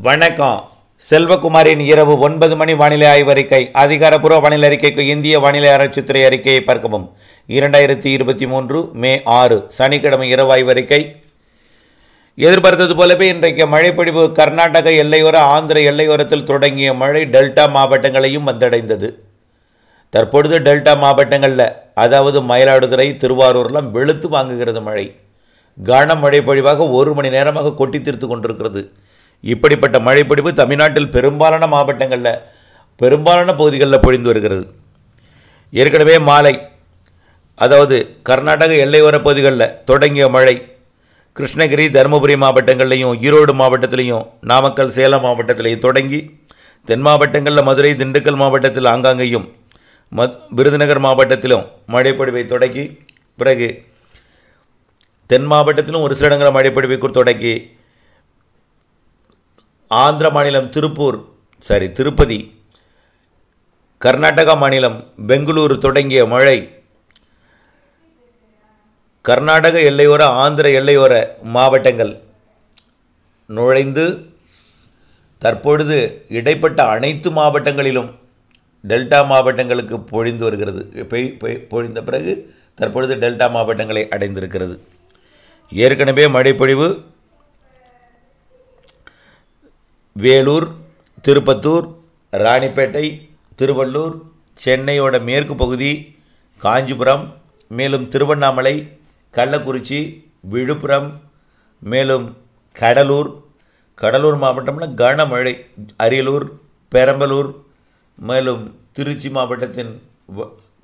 வணக்கம். செல்வகுமாரின் இரவு ஒன்பது மணி வானிலை ஆய்வறிக்கை அதிகாரப்பூர்வ வானிலை அறிக்கைக்கு இந்திய வானிலை ஆராய்ச்சித்துறை அறிக்கையை பார்க்கவும். இரண்டாயிரத்தி இருபத்தி மூன்று மே ஆறு சனிக்கிழமை இரவு ஆய்வறிக்கை. எதிர்பார்த்தது போலவே இன்றைக்கு மழைப்பொழிவு கர்நாடக எல்லையோர ஆந்திர எல்லையோரத்தில் தொடங்கிய மழை டெல்டா மாவட்டங்களையும் வந்தடைந்தது. தற்பொழுது டெல்டா மாவட்டங்களில் அதாவது மயிலாடுதுறை திருவாரூர்லாம் வெளுத்து வாங்குகிறது மழை. கனமழை பொழிவாக ஒரு மணி நேரமாக கொட்டி தீர்த்து கொண்டிருக்கிறது. இப்படிப்பட்ட மழைப்பொழிவு தமிழ்நாட்டில் பெரும்பாலான மாவட்டங்களில் பெரும்பாலான பகுதிகளில் பொழிந்து வருகிறது. ஏற்கனவே மாலை அதாவது கர்நாடக எல்லையோர பகுதிகளில் தொடங்கிய மழை கிருஷ்ணகிரி தருமபுரி மாவட்டங்கள்லையும் ஈரோடு மாவட்டத்திலையும் நாமக்கல் சேலம் மாவட்டத்திலையும் தொடங்கி தென் மாவட்டங்களில் மதுரை திண்டுக்கல் மாவட்டத்தில் ஆங்காங்கேயும் மத் விருதுநகர் மாவட்டத்திலும் மழைப்பொழிவை தொடங்கி பிறகு தென் மாவட்டத்திலும் ஒரு சில இடங்களில் மழைப்பொழிவை தொடங்கி ஆந்திர மாநிலம் திருப்பூர் சாரி திருப்பதி கர்நாடகா மாநிலம் பெங்களூரு தொடங்கிய மழை கர்நாடக எல்லையோர ஆந்திர எல்லையோர மாவட்டங்கள் நுழைந்து தற்பொழுது இடைப்பட்ட அனைத்து மாவட்டங்களிலும் டெல்டா மாவட்டங்களுக்கு பொழிந்து வருகிறது. பெய்- பெய்- பொழிந்த பிறகு தற்பொழுது டெல்டா மாவட்டங்களை அடைந்திருக்கிறது. ஏற்கனவே மழைப்பொழிவு வேலூர் திருப்பத்தூர் ராணிப்பேட்டை திருவள்ளூர் சென்னையோட மேற்கு பகுதி காஞ்சிபுரம் மேலும் திருவண்ணாமலை கள்ளக்குறிச்சி விழுப்புரம் மேலும் கடலூர். கடலூர் மாவட்டம்னா கனமழை அரியலூர் பெரம்பலூர் மேலும் திருச்சி மாவட்டத்தின்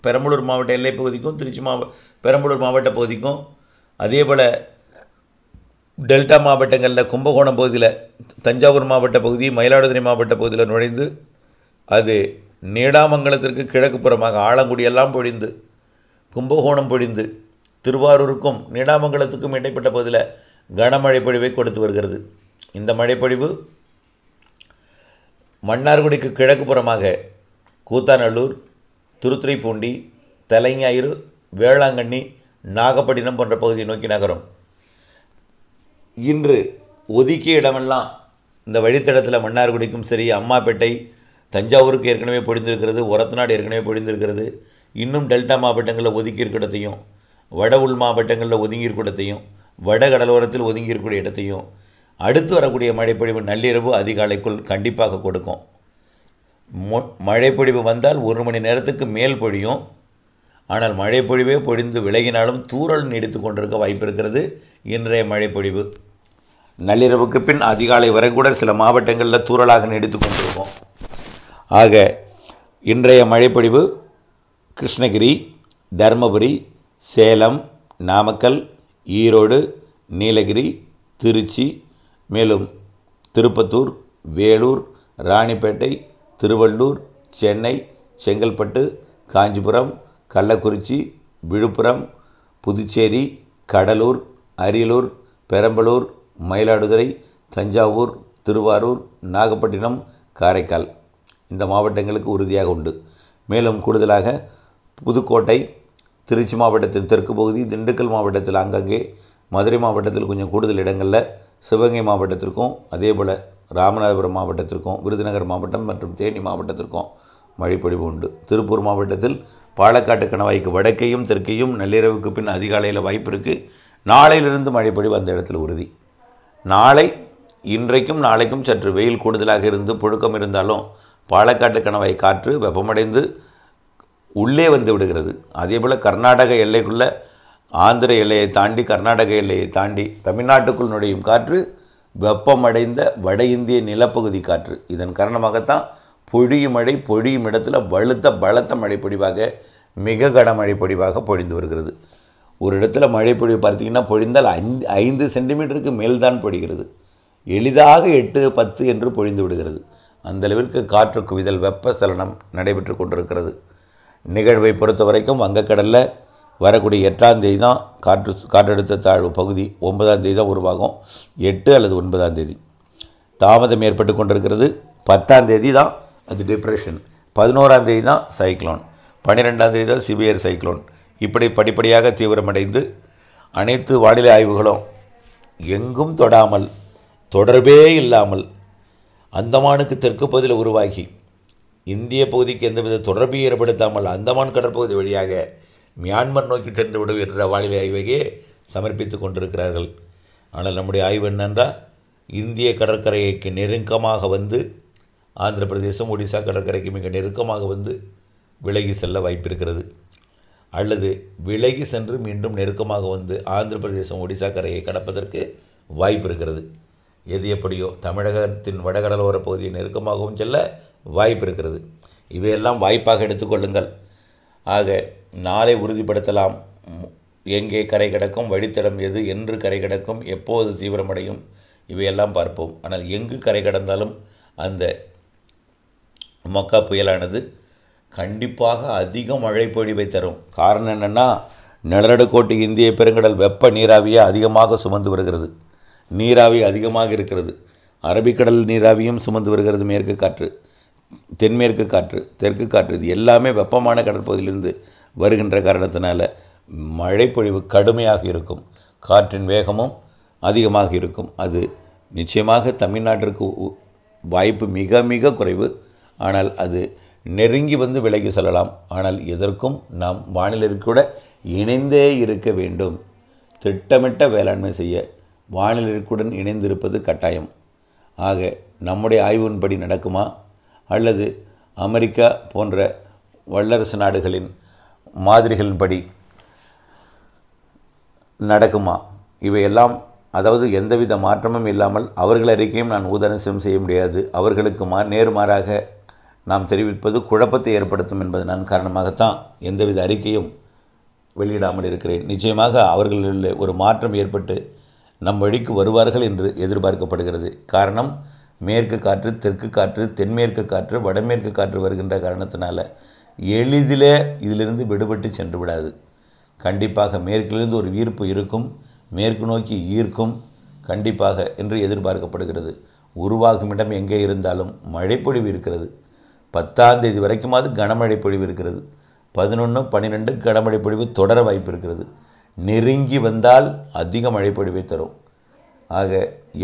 பெரம்பலூர் மாவட்ட எல்லைப் பகுதிக்கும் திருச்சி மாவ பெரம்பலூர் மாவட்ட பகுதிக்கும். அதே போல் டெல்டா மாவட்டங்களில் கும்பகோணம் பகுதியில் தஞ்சாவூர் மாவட்ட பகுதி மயிலாடுதுறை மாவட்ட பகுதியில் நுழைந்து அது நீடாமங்கலத்திற்கு கிழக்கு புறமாக ஆலங்குடியெல்லாம் பொழிந்து கும்பகோணம் பொழிந்து திருவாரூருக்கும் நீடாமங்கலத்துக்கும் இடைப்பட்ட பகுதியில் கனமழை பொழிவை கொடுத்து வருகிறது. இந்த மழைப்பொழிவு மன்னார்குடிக்கு கிழக்கு புறமாக கூத்தாநல்லூர் திருத்துறைப்பூண்டி தலைஞாயிறு வேளாங்கண்ணி நாகப்பட்டினம் போன்ற பகுதியை நோக்கி நகரும். இன்று ஒதுக்கிய இடமெல்லாம் இந்த வழித்தடத்தில் மன்னார்குடிக்கும் சரி அம்மாப்பேட்டை தஞ்சாவூருக்கு ஏற்கனவே பொழிந்திருக்கிறது ஒரத்தநாடு ஏற்கனவே பொழிந்திருக்கிறது இன்னும் டெல்டா மாவட்டங்களில் ஒதுக்கி இடத்தையும் வட உள் மாவட்டங்களில் ஒதுங்கி இடத்தையும் வட கடலோரத்தில் ஒதுங்கியிருக்கூடிய இடத்தையும் அடுத்து வரக்கூடிய மழைப்பொழிவு நள்ளிரவு அதிகாலைக்குள் கண்டிப்பாக கொடுக்கும். மொ- மழைப்பொழிவு வந்தால் ஒரு மணி நேரத்துக்கு மேல் பொழியும். ஆனால் மழைப்பொழிவே பொழிந்து விலகினாலும் தூரல் நீடித்து கொண்டிருக்க வாய்ப்பு இருக்கிறது. இன்றைய மழைப்பொழிவு. நள்ளிரவுக்கு பின் அதிகாலை வரை கூட சில மாவட்டங்களில் தூறலாக நீடித்து கொண்டிருக்கும். ஆக இன்றைய மழைப்பொழிவு கிருஷ்ணகிரி தருமபுரி சேலம் நாமக்கல் ஈரோடு நீலகிரி திருச்சி மேலும் திருப்பத்தூர் வேலூர் ராணிப்பேட்டை திருவள்ளூர் சென்னை செங்கல்பட்டு காஞ்சிபுரம் கள்ளக்குறிச்சி விழுப்புரம் புதுச்சேரி கடலூர் அரியலூர் பெரம்பலூர் மயிலாடுதுறை தஞ்சாவூர் திருவாரூர் நாகப்பட்டினம் காரைக்கால். இந்த மாவட்டங்களுக்கு உறுதியாக உண்டு. மேலும் கூடுதலாக புதுக்கோட்டை திருச்சி மாவட்டத்தின் தெற்கு பகுதி திண்டுக்கல் மாவட்டத்தில் அங்கங்கே மதுரை மாவட்டத்தில் கொஞ்சம் கூடுதல் இடங்களில் சிவகங்கை மாவட்டத்திற்கும் அதே போல் ராமநாதபுரம் மாவட்டத்திற்கும் விருதுநகர் மாவட்டம் மற்றும் தேனி மாவட்டத்திற்கும் மழைப்பொழிவு உண்டு. திருப்பூர் மாவட்டத்தில் பாலக்காட்டு கணவாய்க்கு வடக்கையும் தெற்கையும் நள்ளிரவுக்கு பின் அதிகாலையில் வாய்ப்பு இருக்குது நாளையிலிருந்து மழைப்பொழிவு அந்த இடத்துல உறுதி. நாளை இன்றைக்கும் நாளைக்கும் சற்று வெயில் கூடுதலாக இருந்து புழுக்கம் இருந்தாலும் பாலக்காட்டு கணவாய் காற்று வெப்பமடைந்து உள்ளே வந்து விடுகிறது. அதேபோல் கர்நாடக எல்லைக்குள்ளே ஆந்திர எல்லையை தாண்டி கர்நாடக எல்லையை தாண்டி தமிழ்நாட்டுக்குள் நுழையும் காற்று வெப்பமடைந்த வட இந்திய நிலப்பகுதி காற்று. இதன் காரணமாகத்தான் பொழியும் மழை பொழியும் இடத்துல வலுத்த பலத்த மழை பொழிவாக மிக கனமழை பொழிவாக பொழிந்து வருகிறது. ஒரு இடத்துல மழை பொழிவு பார்த்தீங்கன்னா பொழிந்தால் ஐந்து ஐந்து சென்டிமீட்டருக்கு மேல்தான் பொழிகிறது. எளிதாக எட்டு பத்து என்று பொழிந்து விடுகிறது. அந்த அளவிற்கு காற்று குவிதல் வெப்பசலனம் நடைபெற்று கொண்டிருக்கிறது. நிகழ்வை பொறுத்த வரைக்கும் வங்கக்கடலில் வரக்கூடிய எட்டாம் தேதி தான் காற்று காற்றழுத்த தாழ்வு பகுதி ஒன்பதாம் தேதி தான் உருவாகும். எட்டு அல்லது ஒன்பதாம் தேதி. தாமதம் ஏற்பட்டு கொண்டிருக்கிறது. பத்தாம் தேதி தான் அது டிப்ரெஷன் பதினோராம் தேதி தான் சைக்ளோன் பன்னிரெண்டாம் தேதி தான் சிவியர் சைக்ளோன் இப்படி படிப்படியாக தீவிரமடைந்து அனைத்து வானிலை ஆய்வுகளும் எங்கும் தொடாமல் தொடர்பே இல்லாமல் அந்தமானுக்கு தெற்கு பகுதியில் உருவாகி இந்திய பகுதிக்கு எந்தவித தொடர்பையும் ஏற்படுத்தாமல் அந்தமான் கடற்பகுதி வழியாக மியான்மர் நோக்கி சென்று விடும் என்ற வானிலை ஆய்வையே சமர்ப்பித்து கொண்டிருக்கிறார்கள். ஆனால் நம்முடைய ஆய்வு என்னென்றால் இந்திய கடற்கரைக்கு நெருக்கமாக வந்து ஆந்திர பிரதேசம் ஒடிசா கடற்கரைக்கு மிக நெருக்கமாக வந்து விலகி செல்ல வாய்ப்பிருக்கிறது. அல்லது விலகி சென்று மீண்டும் நெருக்கமாக வந்து ஆந்திர பிரதேசம் ஒடிசா கரையை கடப்பதற்கு வாய்ப்பு இருக்கிறது. எது எப்படியோ தமிழகத்தின் வடகடலோர பகுதியை நெருக்கமாகவும் செல்ல வாய்ப்பு இருக்கிறது. இவையெல்லாம் வாய்ப்பாக எடுத்துக்கொள்ளுங்கள் ஆக நாளை உறுதிப்படுத்தலாம். எங்கே கரை கிடக்கும் வழித்தடம் எது என்று கரை கிடக்கும் எப்போது தீவிரமடையும் இவையெல்லாம் பார்ப்போம். ஆனால் எங்கு கரை கடந்தாலும் அந்த மொக்கா புயலானது கண்டிப்பாக அதிக மழை பொழிவை தரும். காரணம் என்னென்னா நிலநடுக்கோட்டு இந்திய பெருங்கடல் வெப்ப நீராவியை அதிகமாக சுமந்து வருகிறது. நீராவி அதிகமாக இருக்கிறது. அரபிக்கடல் நீராவியும் சுமந்து வருகிறது மேற்கு காற்று தென்மேற்கு காற்று தெற்கு காற்று. இது எல்லாமே வெப்பமான கடற்பகுதியிலிருந்து வருகின்ற காரணத்தினால மழைப்பொழிவு கடுமையாக இருக்கும். காற்றின் வேகமும் அதிகமாக இருக்கும். அது நிச்சயமாக தமிழ்நாட்டிற்கு வாய்ப்பு மிக மிக குறைவு. ஆனால் அது நெருங்கி வந்து விலகி செல்லலாம். ஆனால் எதற்கும் நாம் வானிலை கூட இணைந்தே இருக்க வேண்டும். திட்டமிட்ட வேளாண்மை செய்ய வானிலருக்குடன் இணைந்திருப்பது கட்டாயம். ஆக நம்முடைய ஆய்வின்படி நடக்குமா? அல்லது அமெரிக்கா போன்ற வல்லரசு நாடுகளின் மாதிரிகளின்படி நடக்குமா? இவையெல்லாம் அதாவது எந்தவித மாற்றமும் இல்லாமல் அவர்கள் அறிக்கையும் நான் ஊதனசம் செய்ய முடியாது. அவர்களுக்கு மா நேர்மாறாக நாம் தெரிவிப்பது குழப்பத்தை ஏற்படுத்தும் என்பதன் காரணமாகத்தான் எந்தவித அறிக்கையும் வெளியிடாமல் இருக்கிறேன். நிச்சயமாக அவர்களில் ஒரு மாற்றம் ஏற்பட்டு நம் வழிக்கு வருவார்கள் என்று எதிர்பார்க்கப்படுகிறது. காரணம் மேற்கு காற்று தெற்கு காற்று தென்மேற்கு காற்று வடமேற்கு காற்று வருகின்ற காரணத்தினால எளிதிலே இதிலிருந்து விடுபட்டு சென்று விடாது. கண்டிப்பாக மேற்கிலிருந்து ஒரு ஈர்ப்பு இருக்கும் மேற்கு நோக்கி ஈர்க்கும் கண்டிப்பாக என்று எதிர்பார்க்கப்படுகிறது. உருவாகும் இடம் எங்கே இருந்தாலும் மழைப்பொழிவு இருக்கிறது. பத்தாம் தேதி வரைக்குமாவது கனமழை பொழிவு இருக்கிறது. பதினொன்று பன்னிரெண்டு கனமழை பொழிவு தொடர வாய்ப்பு இருக்கிறது. நெருங்கி வந்தால் அதிக மழை பொழிவை தரும். ஆக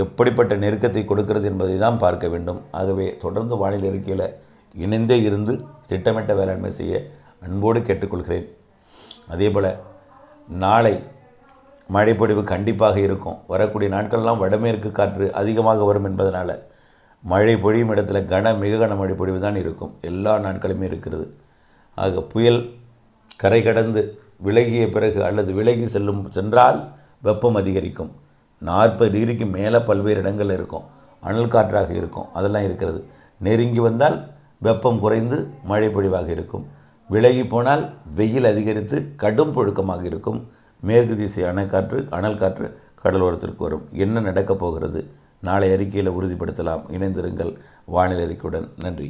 எப்படிப்பட்ட நெருக்கத்தை கொடுக்கிறது என்பதை தான் பார்க்க வேண்டும். ஆகவே தொடர்ந்து வானிலை இருக்கையில் இணைந்தே இருந்து திட்டமிட்ட வேளாண்மை செய்ய அன்போடு கேட்டுக்கொள்கிறேன். அதேபோல் நாளை மழைப்பொழிவு கண்டிப்பாக இருக்கும். வரக்கூடிய நாட்கள்லாம் வடமேற்கு காற்று அதிகமாக வரும் என்பதனால் மழை பொழியும் இடத்துல கன மிக கன மழை பொழிவு தான் இருக்கும். எல்லா நாட்களுமே இருக்கிறது. ஆக புயல் கரை கடந்து விலகிய பிறகு அல்லது விலகி செல்லும் சென்றால் வெப்பம் அதிகரிக்கும். நாற்பது டிகிரிக்கு மேலே பல்வேறு இடங்கள் இருக்கும். அனல் காற்றாக இருக்கும். அதெல்லாம் இருக்கிறது. நெருங்கி வந்தால் வெப்பம் குறைந்து மழை பொழிவாக இருக்கும். விலகி போனால் வெயில் அதிகரித்து கடும் புழுக்கமாக இருக்கும். மேற்கு திசை அணைக்காற்று அனல் காற்று கடலோரத்திற்கு வரும். என்ன நடக்கப் போகிறது? நாளை அறிக்கையில் உறுதிப்படுத்தலாம். இணைந்திருங்கள். வானிலை அறிக்கையுடன் நன்றி.